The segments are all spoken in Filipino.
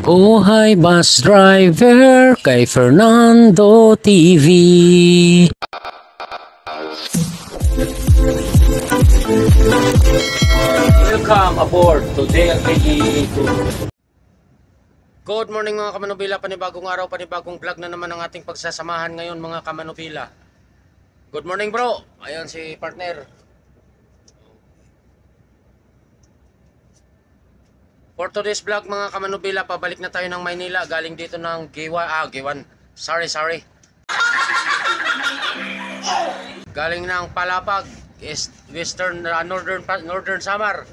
Buhay bus driver kay Fernando TV. Welcome aboard to 2. Good morning mga kamanubila, panibagong araw, panibagong vlog na naman ang ating pagsasamahan ngayon mga kamanubila. Good morning bro, ayan si partner. For today's vlog mga kamanubila, pabalik na tayo ng Maynila. Galing dito ng Giwa, ah Giwan. Sorry, sorry. Galing ng Palapag, East, Western, ah, Northern, Northern Samar.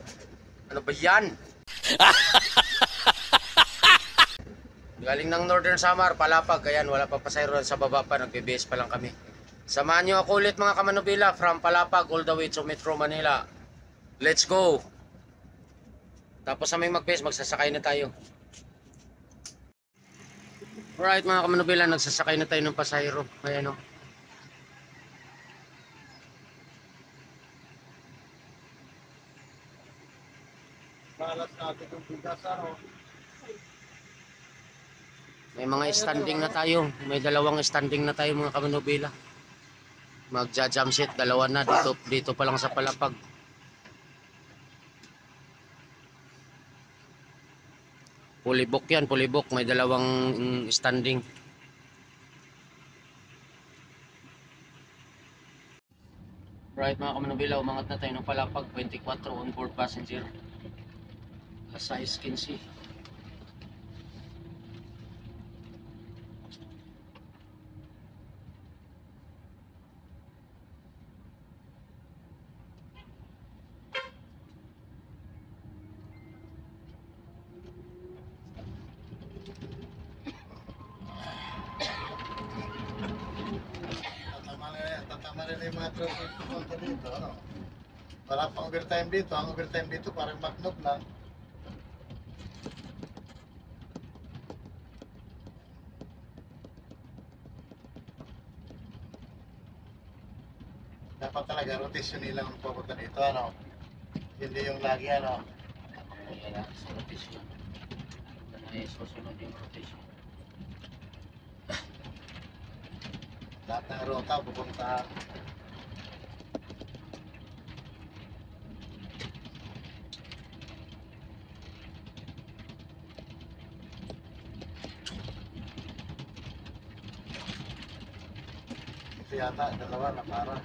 Ano ba yan? Galing ng Northern Samar, Palapag. Ayan, wala pa pasayro sa baba pa. Nag-BBS pa lang kami. Samahan nyo ako ulit mga kamanubila from Palapag all the way to Metro Manila. Let's go! Tapos sa may mag-base, magsasakay na tayo. Alright mga kamanubila, nagsasakay na tayo ng pasahero. Ayan o. Balat natin yung bigas, ano? May mga standing na tayo. May dalawang standing na tayo mga kamanubila. Magja-jump set, dalawa na dito, dito pa lang sa palapag. Pulibok yan, pulibok. May dalawang standing. Right mga kamanubila, umangat na tayo ng palapag. 24 on board passenger. Size 15. Tatama na yan. Tatama na yung mga traffic pumunta dito, ano? Wala pang overtime dito. Ang overtime dito parang magnog lang. Dapat talaga rotation nila ang pupunta dito, ano? Hindi yung lagi, ano? Kaya sa rotation. Yung susunod yung rotation. Lahat ng rota pupunta. Yata, dalawa na para.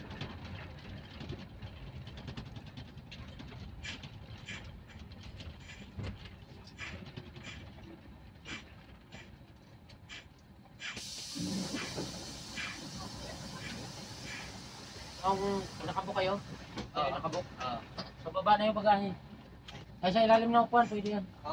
Ang nakabok kayo? Oo, nakabok. Oo. Sa baba na yung bagahe. Ay, sa ilalim ng upuan, pwede yan. Oo.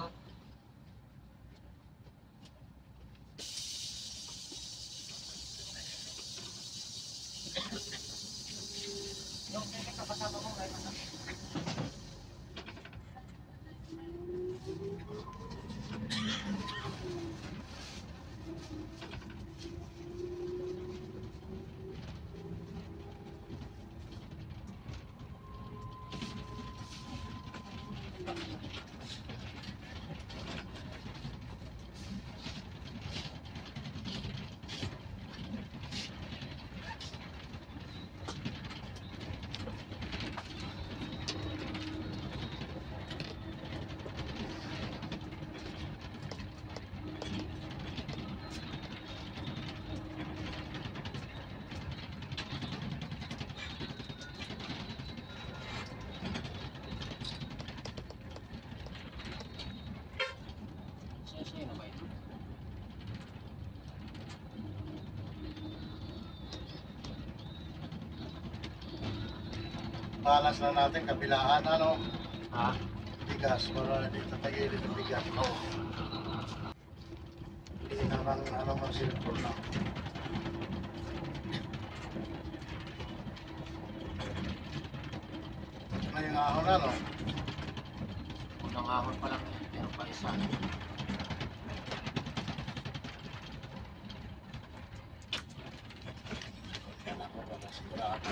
Balance na natin, kabilaan, ano? Ha? Bigas, para dito tagilid ng bigas. Oo. Hindi naman, ano, mag-silver na. Ano yung ahon, ano? Unang ahon pa lang yan. Meron pa isa. Yan ako, wala sigurado.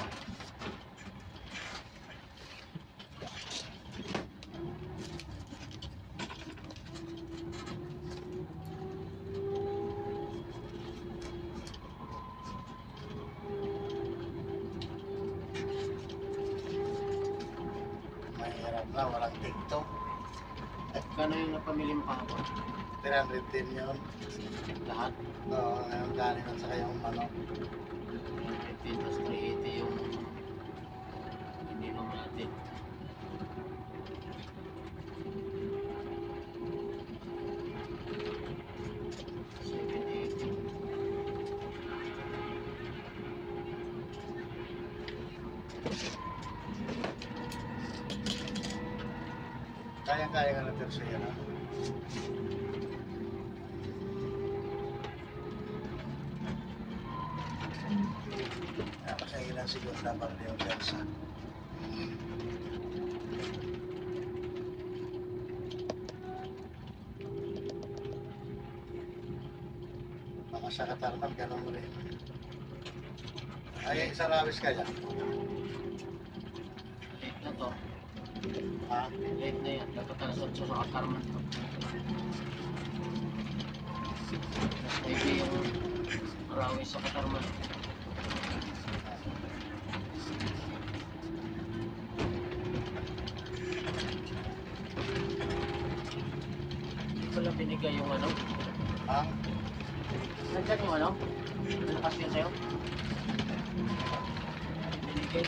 Wala, walang TikTok. Kano yung napamiling pa ako? 300 din yun. Lahat. Oo, ngayon galing at saka yung manok. 15 plus 380 yung ininom natin. Kaya-kaya nga natin siya na. Napakailan siguro dapat yung Elsa. Baka sa Katarman, ganun mo rin. Ay, sa Rawis kaya? Late na to. Ha? Late na yan. Dapat alas 8 sa katarman to. Yung Arawi sa katarman. Hindi lang binigay yung ano. Ha? Nandiyan yung ano? Nalakas yun sa'yo? Binigay.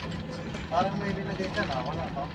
Parang may nilagay ka na, wala no?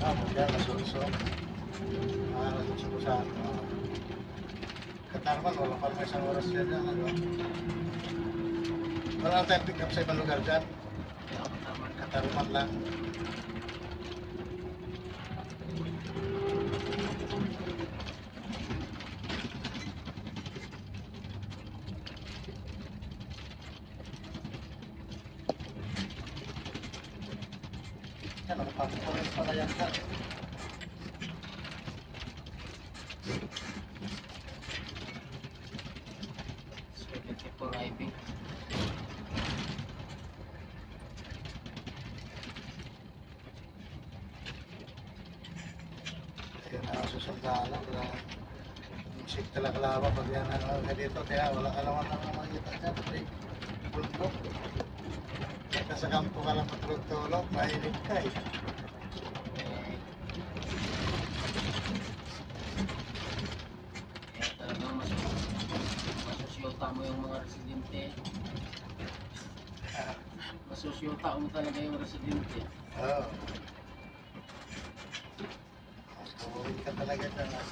Ah, magyan, nasulso. Ah, nasulso ko sa ano. Katarman, wala pa naman isang oras yan yan, ano? Wala na tayong pick up sa ibang lugar dyan. Kaya katarman. Katarman lang. Yan, nakapapukulit pala yan dyan. Seventy for IB. Ayun na, susundala. Wala. Musik talaga lawa pag yan ano ka dito. Kaya wala ka naman ang makikita dyan. Pre. Bundok. Kaya sa kampo ka lang matulog-tulog, mahilig ka eh. Masusyota mo yung mga residente. Masusyota mo talaga yung residente. Oo ka talaga dyan. ah.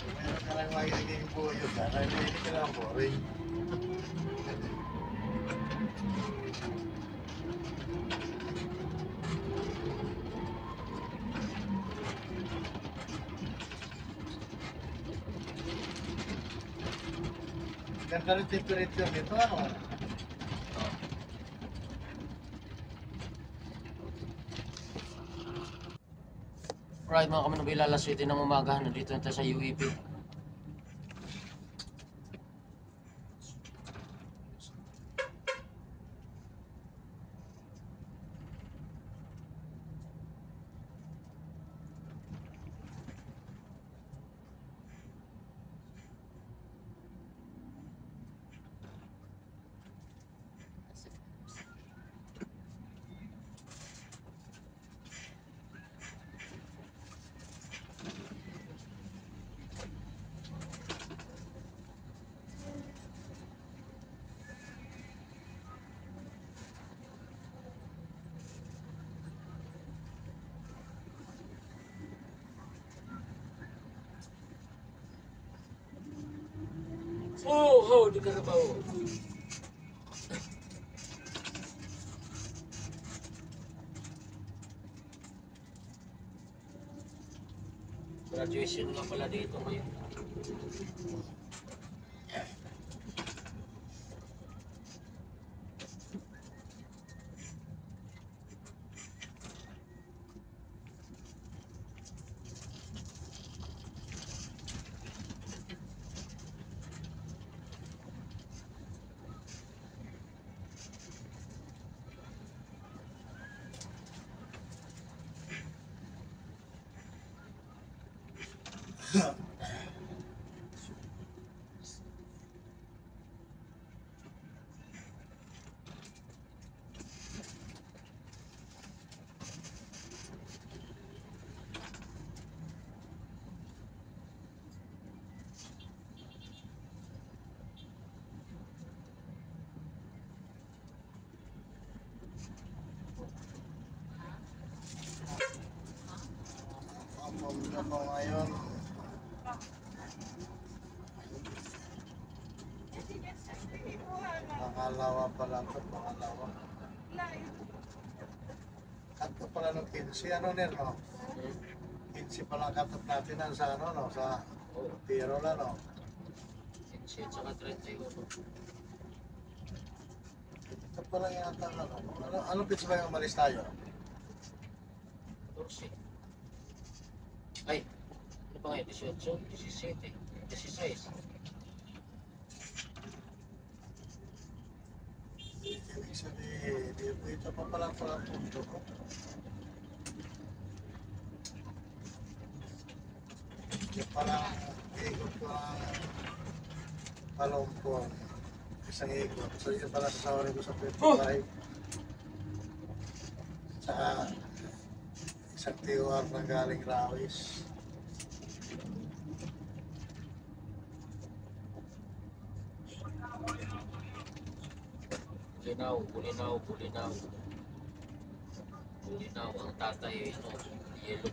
Kung Meron ka lang makikinig yung buyo dyan. Ay, mahilig ka lang boring. Ganda rin temperature nito, ano? Right mga kamanubila, alas 7 ng umaga, nandito na tayo sa UEP. juga ke. Graduation lah nga pala dito ngayon. Pala ng 15, ano nil, no? 15 pala ang katap natin sa ano, no? Sa Tiro na, no? 15 saka 31. Ito pala yata, ano? Ano, ano pitch ba yung umalis tayo? 14. Ay, ano pa ngayon? 18, 17, 16. Ibig sabihin, dito, pa pala pala punto ko. Pala, ikot ko ang palumpong. Isang ikot. So yun pala sa ko sa 55. Saka isang tiwar na galing Rawis. Bulinaw, bulinaw, bulinaw. Bulinaw ang tatay, ano, yellow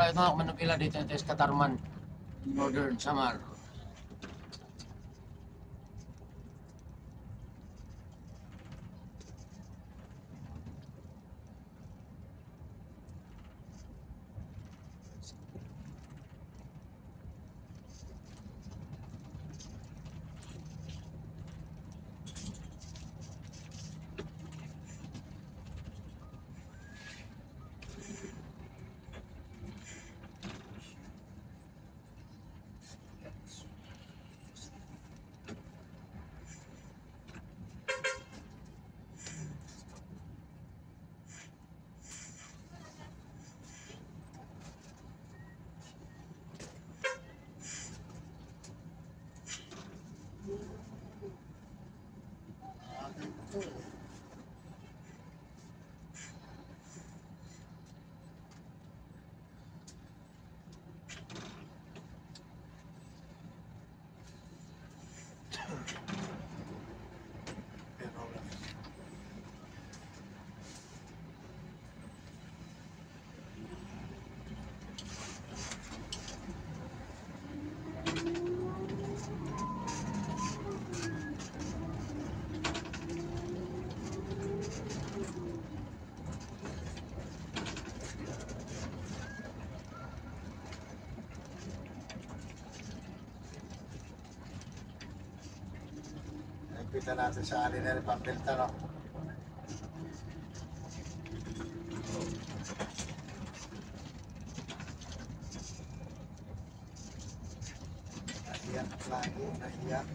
pin. Right mga manupila dito ito is Katarman, Northern Samar. Nagpita natin sa Alinel Pampilta, no? Nahiyak lagi, nahiyak.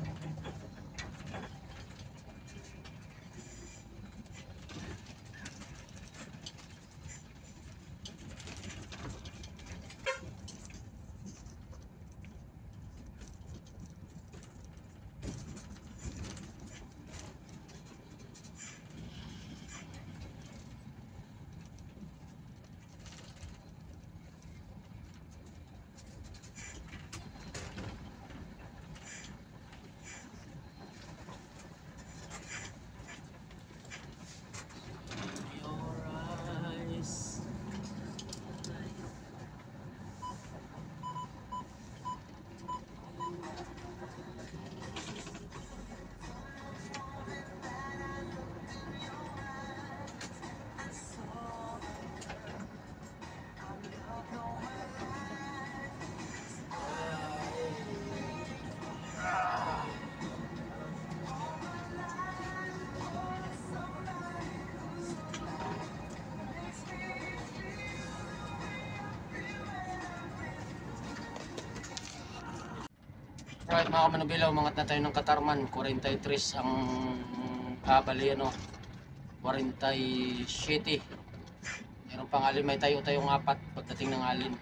Right, mga kamanubilaw, umangat na tayo ng Katarman. 43 ang habali, ano. 47. Meron pang alin, may tayo tayong apat pagdating ng alin.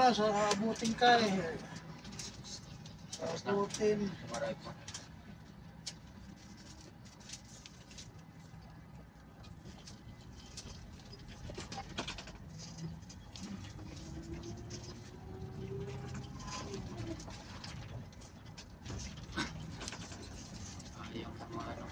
Ano, sa abutin ka eh. Abutin. Maray pa. Ayaw ka mga ano.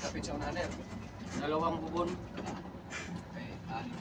Kapit sa unahan Dalawang bubon. Okay, ali.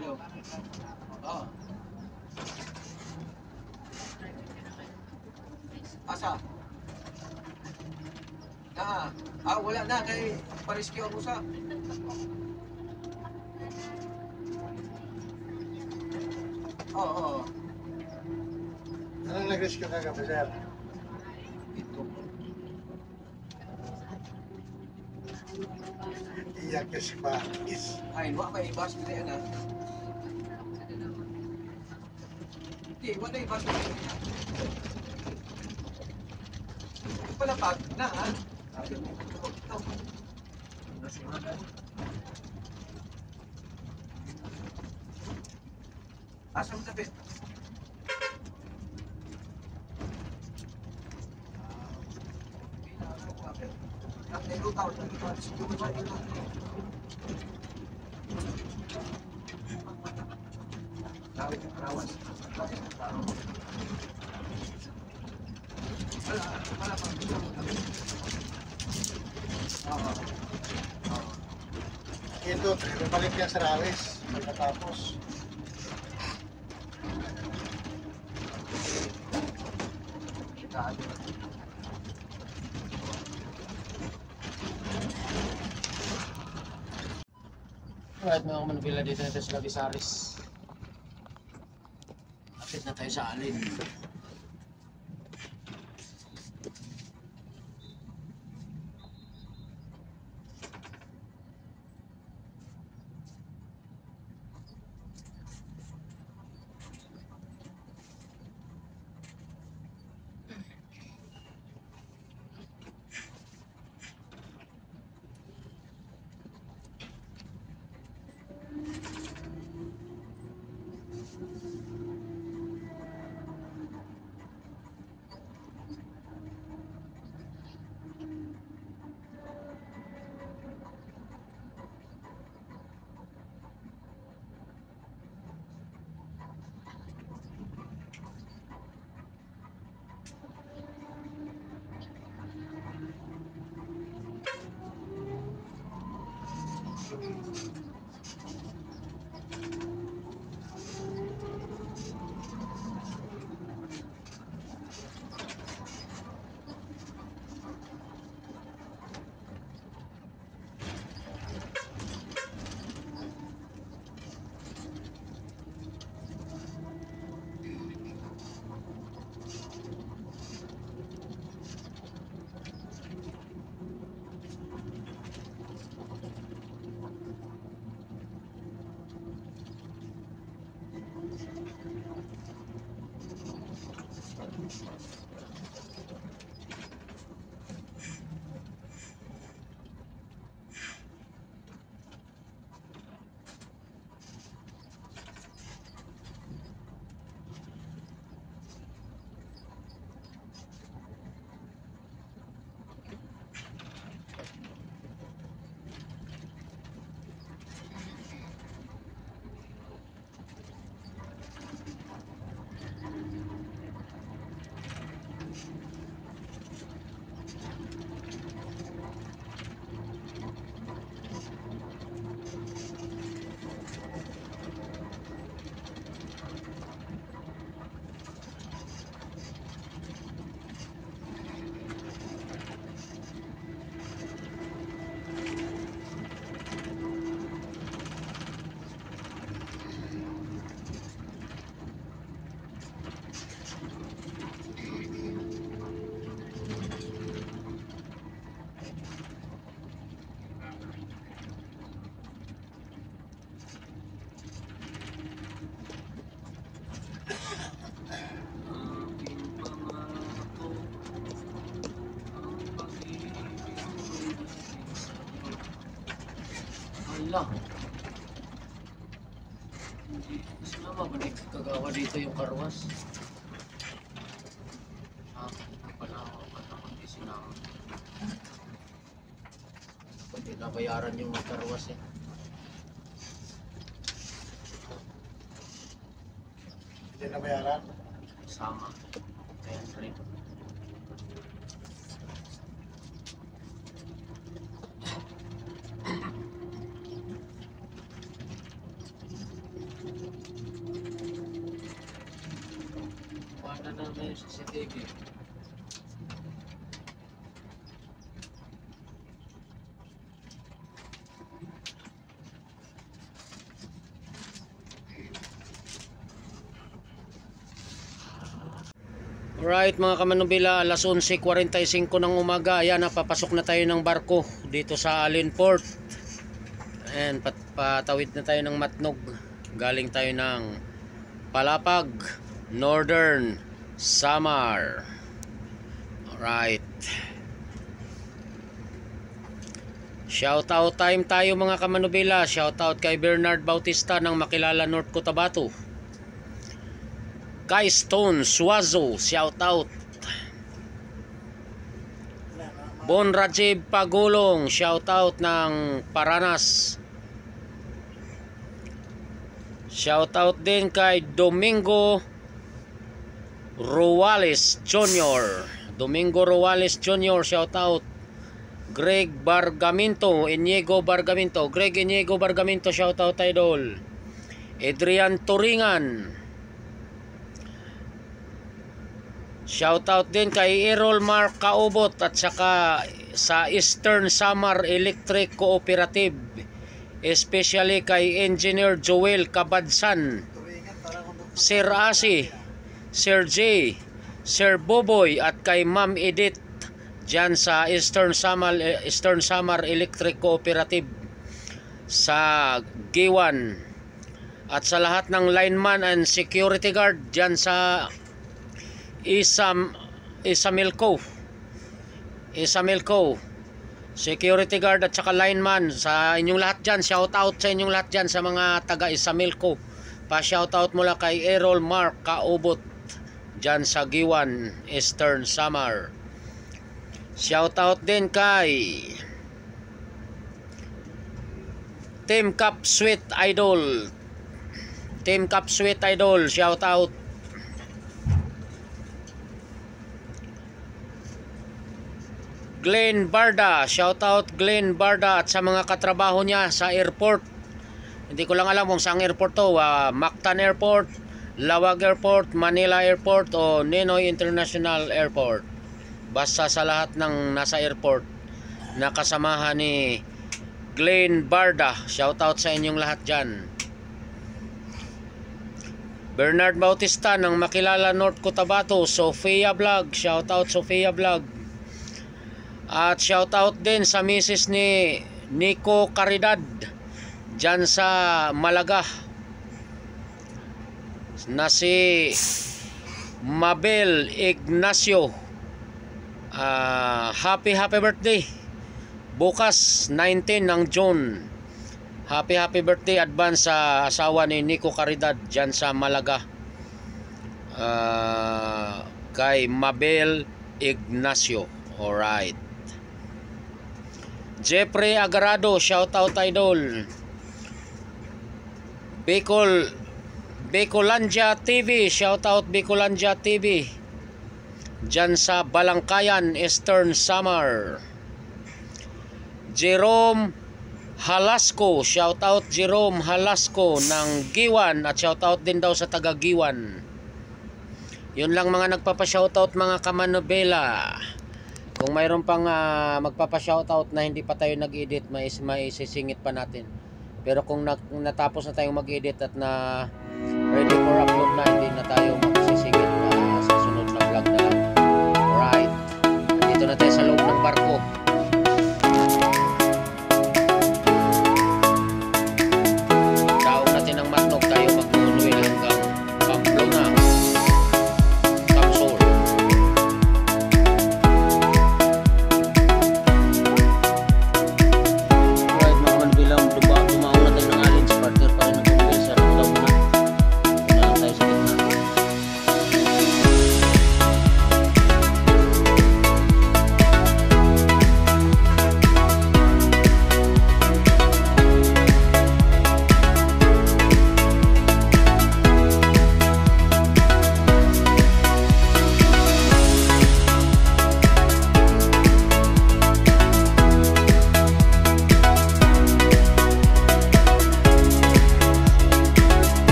Hello. Oh. Asa? Na. Ah, wala na kay pa-rescue ako sa. Oo, oh, oo. Anong nag-rescue ka ka, sir? Ito. Iyak ka si Bakis. Ay, wa may ibas ko na Hindi, wala ibas ko na Palapag na, ha? Asa mo tabi? At may lutaw, lutaw, lutaw. Tawid ng karawas. Wala, wala pa. Oo. Oo. Ito, bumalik yan sa Rawis. Pagkatapos. Daan. Right, mga kamanubila dito na sa Labisaris. Lapit na tayo sa alin. Nagkagawa dito yung karwas? Alright mga kamanubila, alas 11.45 ng umaga, ayan napapasok na tayo ng barko dito sa Alin Port. And pat patawid na tayo ng Matnog. Galing tayo ng Palapag, Northern Samar. Alright. Shout out time tayo mga kamanubila. Shout out kay Bernard Bautista ng Makilala North Cotabato. Kai Stone Suazo, shout out. Bon Rajib Pagulong, shout out ng Paranas. Shout out din kay Domingo Ruales Jr. Domingo Ruales Jr. shout out. Greg Bargaminto, Iniego Bargaminto. Greg Iniego Bargaminto, shout out idol. Adrian Turingan. Shoutout din kay Errol Mark Kaubot at saka sa Eastern Samar Electric Cooperative. Especially kay Engineer Joel Kabadsan, Sir Asi, Sir J, Sir Boboy at kay Ma'am Edith dyan sa Eastern Samar, Eastern Samar Electric Cooperative sa Giwan at sa lahat ng lineman and security guard dyan sa Isam Isamilco Isamilco security guard at saka lineman sa inyong lahat dyan. Shout out sa inyong lahat dyan sa mga taga Isamilco pa shout out mula kay Errol Mark Kaubot dyan sa Giwan Eastern Samar. Shout out din kay Team Cup Sweet Idol. Team Cup Sweet Idol shout out Glenn Barda, shout out Glenn Barda at sa mga katrabaho niya sa airport. Hindi ko lang alam kung saang airport to, ah, Mactan Airport, Lawag Airport, Manila Airport o Ninoy International Airport. Basta sa lahat ng nasa airport na kasamahan ni Glenn Barda. Shout out sa inyong lahat dyan. Bernard Bautista ng Makilala North Cotabato, Sofia Vlog, shout out Sofia Vlog. At shout out din sa misis ni Nico Caridad dyan sa Malaga. na si Mabel Ignacio. Ah, happy happy birthday. Bukas 19 ng June. Happy happy birthday advance sa asawa ni Nico Caridad dyan sa Malaga. Ah, kay Mabel Ignacio. Alright. Jeffrey Agarado, shout out idol. Bicol Bicolandia TV, shout out Bicolandia TV. Diyan sa Balangkayan, Eastern Samar. Jerome Halasco, shout out Jerome Halasco ng Giwan at shout out din daw sa taga Giwan. Yun lang mga nagpapa-shoutout mga kamanobela. Kung mayroon pang ah, magpapa-shoutout na hindi pa tayo nag-edit, may, may pa natin. Pero kung nag, natapos na tayong mag-edit at na ready for upload na, hindi na tayo magsisingit ah, sa sunod na vlog na lang. Alright. Dito na tayo sa loob ng barko.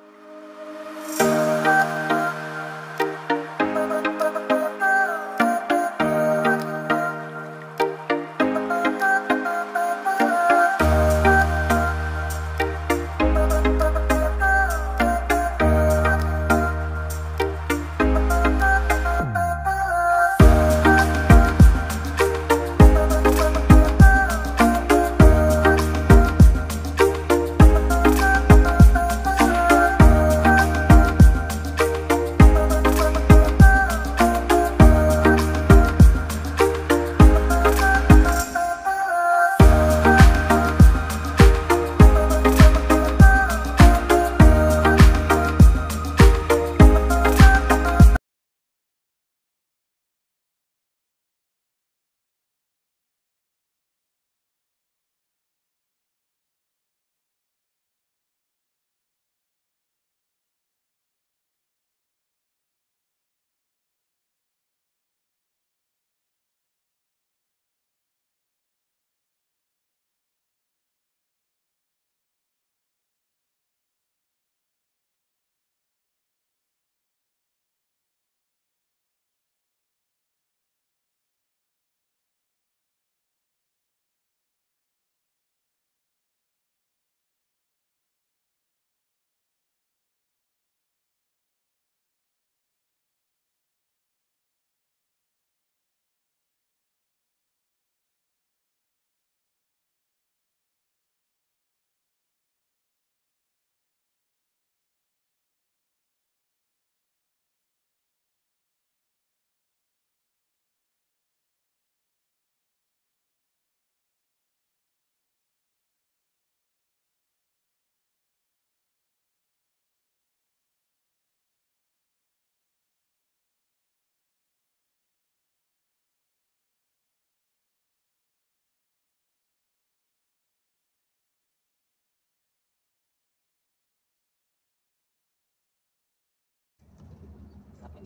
you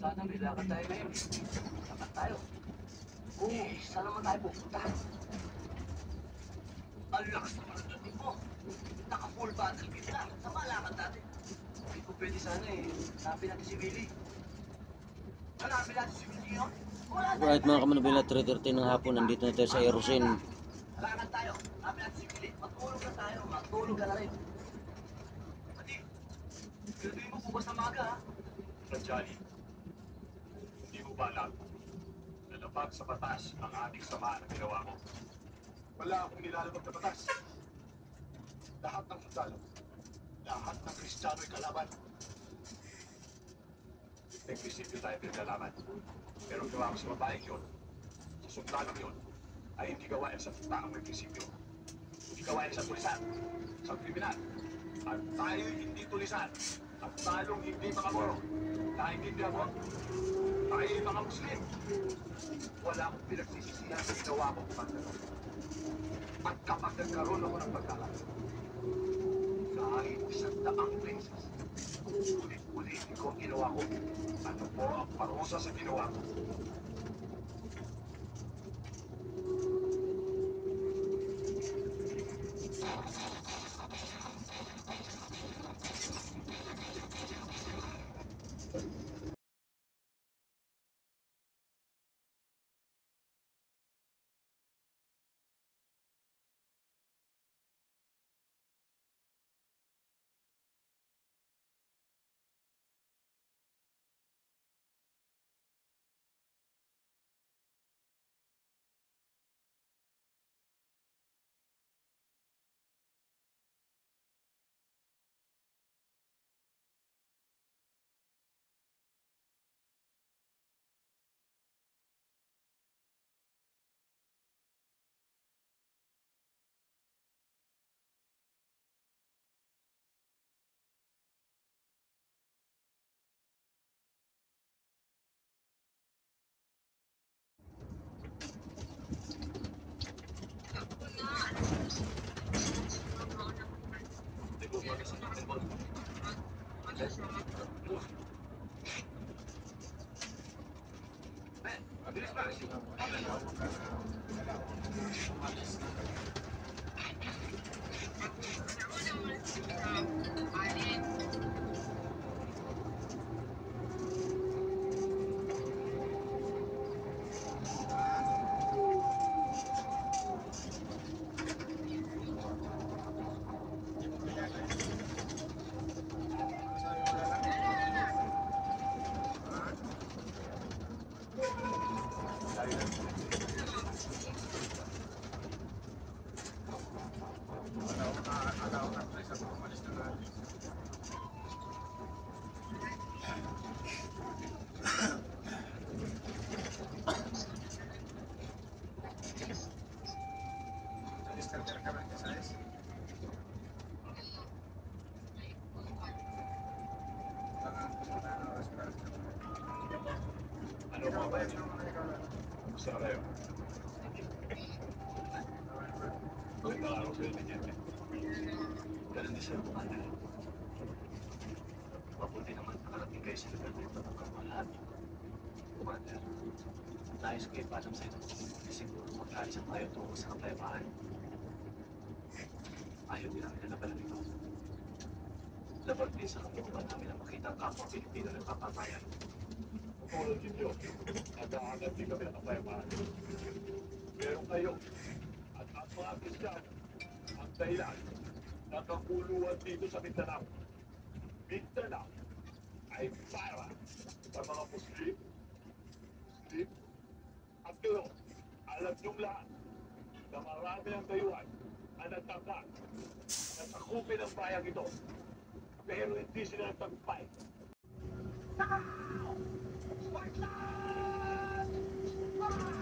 Sana may lakad tayo ngayon. Lakad tayo. Oo, saan naman tayo pupunta? Ang lakas naman ang dating mo. Naka-full battle kit na. Saan malakad natin? Hindi ko pwede sana eh. Hanapin natin si Willie. Hanapin natin si Willie yun? Alright mga kamanubila, 3.30 ng hapon, nandito na tayo sa Erosin. Lakad tayo. Hanapin natin si Willie. Matulog na tayo. Matulog ka na rin. Pati, pinutuin mo bukas na maga ha. Johnny, hindi mo ba alam na labag sa batas ang ating sama na ginawa mo? Wala akong nilalabag na batas. Lahat ng sundalo, lahat ng kristyano ay kalaban. May prinsipyo tayo pinagkalaman. Pero gawa ko sa babaeng yun, sa sundalong yun, ay hindi gawain sa taong may prinsipyo. Hindi gawain sa tulisan, sa kriminal. At tayo hindi tulisan. At talong hindi makaboro. Naintindihan mo? Tayo ay mga Muslim. Wala akong pinagsisisihan sa ginawa ko kumanda. At kapag nagkaroon ako ng pagkakataon, kahit isang daang beses, ulit-ulitin ko ang ginawa ko. Ano po ang parusa sa ginawa ko? Ano mo ba? Gusto kayo? Maganda araw sa'yo ni Jimmy. Sa'yo, Commander. Mabuti naman nakarating kayo sa lugar na ito ng kamalahan. Commander, nais ko ipaalam sa'yo na siguro mag-aalis ang tayo tungo sa kapayapaan. Ayaw din namin na nabalan ito. Labag din sa kapunuan namin na makita ang kapwa Pilipino ng kapatayan. Tulad ninyo, naghahanap din kami ng kapayapaan. Pero kayo, at ang mga Kristiyano, ang dahilan ng kakuluhan dito sa Mindanao. Mindanao ay para sa mga Muslim, Muslim, at kayo, alam niyong lahat na marami ang dayuhan ang nagtangka na sakupin ang bayang ito. Pero hindi sila nagtagpay. Salamat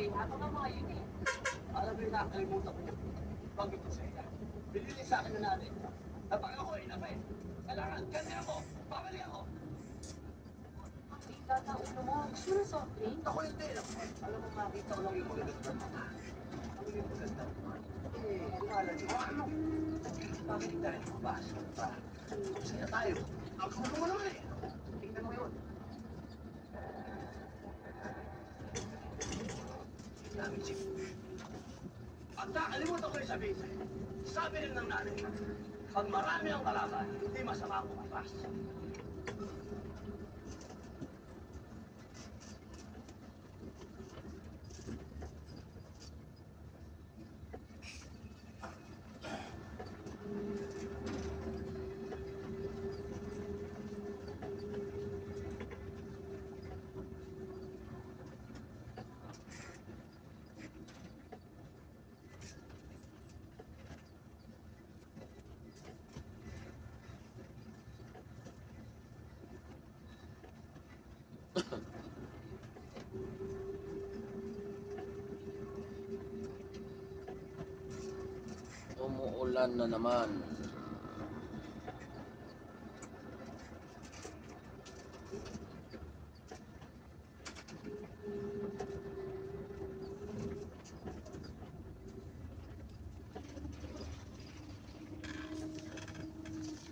may hatang ang mga yun eh. Alam mo yung nakakalimutan ko. Pag ito sa iya, binili sa akin na natin. Kapag ako ay napay, kailangan kasi ako, babalik ako. Tita, na ulo mo. Ng soft drink? Ako hindi. Alam mo, makita ko lang yung magaganda. Ano yung magaganda? Eh, wala niyo. Ano? Bakit tayo mabasa pa? Masaya tayo. Ang gulo mo naman eh. Tingnan mo yun. Dami si At nakalimutan ko yung sabihin sa'yo. Sabi rin ng nanay pag marami ang kalaban, hindi masama ang kumapas. Umuulan na naman.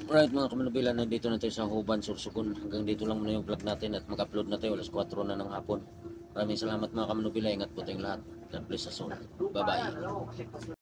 Alright mga kamanubila, nandito na tayo sa Huban, Sursugun. Hanggang dito lang muna yung vlog natin at mag-upload na tayo alas 4 na ng hapon. Maraming salamat mga kamanubila. Ingat po tayong lahat. God bless us all. Bye-bye.